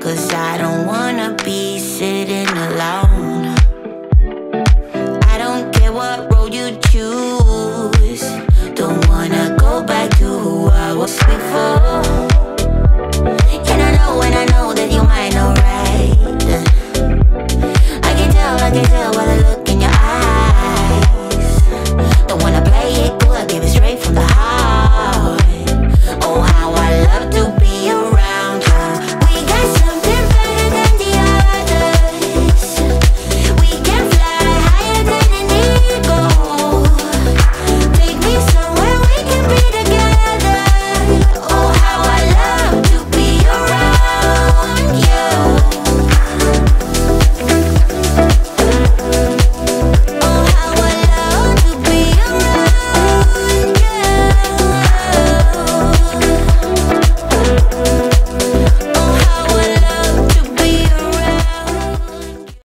Cause I don't wanna be sick.